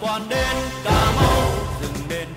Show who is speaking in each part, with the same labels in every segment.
Speaker 1: quan đến cà mau dừng đến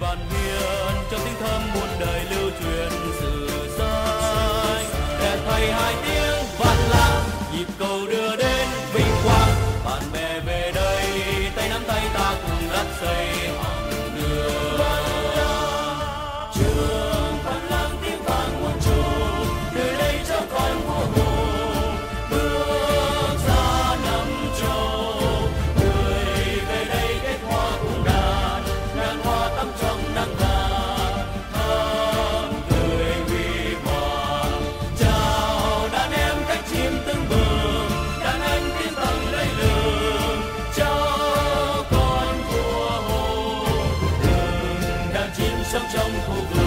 Speaker 1: sống trong cuộc đời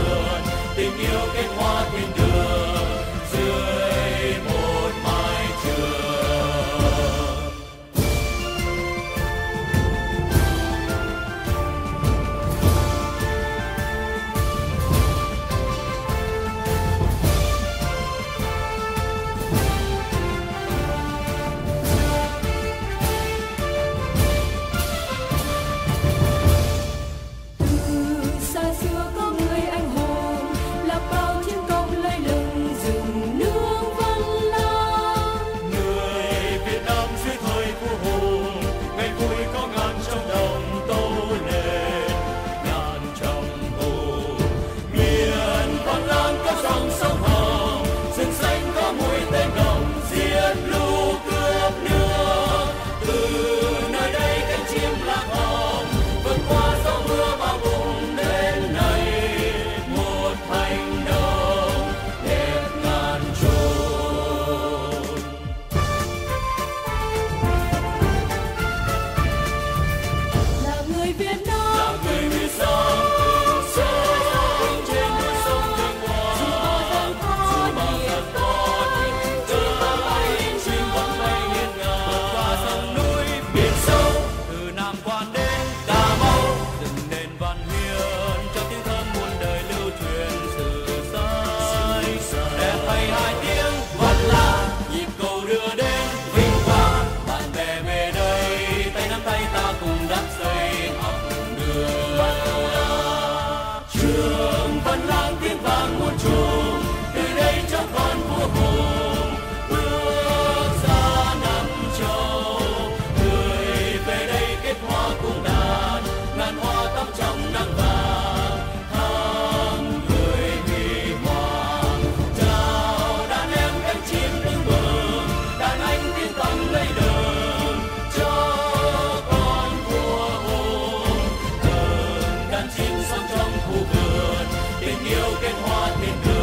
Speaker 1: Monday. chim xuân trong khu vườn tình yêu kết hoa tình vườn